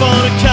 live on a